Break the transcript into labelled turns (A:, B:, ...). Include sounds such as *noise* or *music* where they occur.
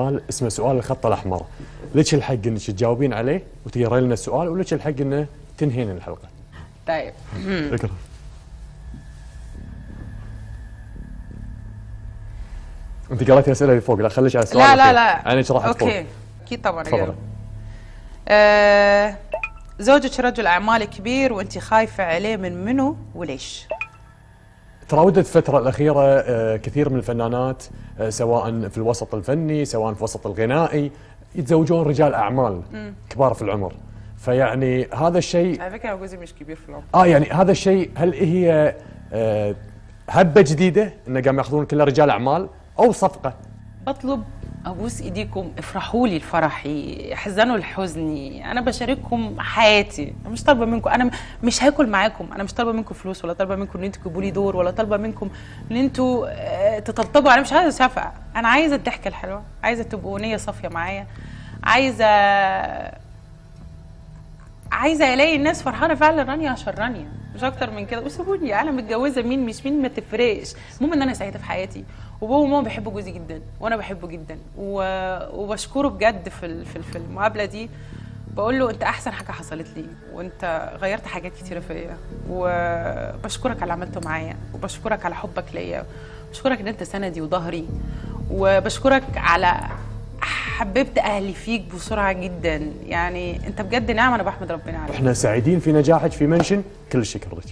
A: سؤال اسمه سؤال الخط الأحمر. لك الحق انك تجاوبين عليه وتقرين لنا السؤال ولك الحق انه تنهين الحلقة؟
B: طيب. *laughs*
A: اقرأ. أنت قريتي الاسئله اللي فوق لا خليك على السؤال
B: لا لا. لا.
A: راحت فوق.
B: أوكي. أكيد طبعا
A: تفضل.
B: أقرب. آه زوجك رجل أعمال كبير وأنت خايفة عليه من منو وليش؟
A: تراودت الفترة الأخيرة آه، كثير من الفنانات آه، سواء في الوسط الفني سواء في الوسط الغنائي يتزوجون رجال أعمال كبار في العمر. فيعني هذا الشيء
B: على أنا جوزي مش كبير في العمر.
A: آه يعني هذا الشيء هل هي آه، هبة جديدة انه قام يأخذون كلها رجال أعمال أو صفقة؟
B: بطلب أبوس إيديكم افرحوا لي لفرحي احزنوا لحزني أنا بشارككم حياتي أنا مش طالبة منكم أنا مش هاكل معاكم أنا مش طالبة منكم فلوس ولا طالبة منكم إن أنتوا تجيبوا لي دور ولا طالبة منكم إن أنتوا آه، تطبطبوا أنا مش عايزة شفقة أنا عايزة الضحكة الحلوة عايزة تبقوا نيه صافية معايا عايزة عايزة ألاقي الناس فرحانة فعلا رانيا عشان رانيا مش أكتر من كده وسيبوني أنا متجوزة مين مش مين ما تفرقش المهم إن أنا سعيدة في حياتي. وبابا وماما بيحبوا جوزي جدا وأنا بحبه جدا. وبشكره بجد في في ال- في المقابلة دي بقول له أنت أحسن حاجة حصلت لي وأنت غيرت حاجات كتيرة فيا. وبشكرك على اللي عملته معايا وبشكرك على حبك ليا. بشكرك إن أنت سندي وظهري. وبشكرك على حببت أهلي فيك بسرعة جدا. يعني أنت بجد نعم أنا بحمد ربنا عليك.
A: إحنا سعيدين في نجاحك في منشن. كل الشكر لك.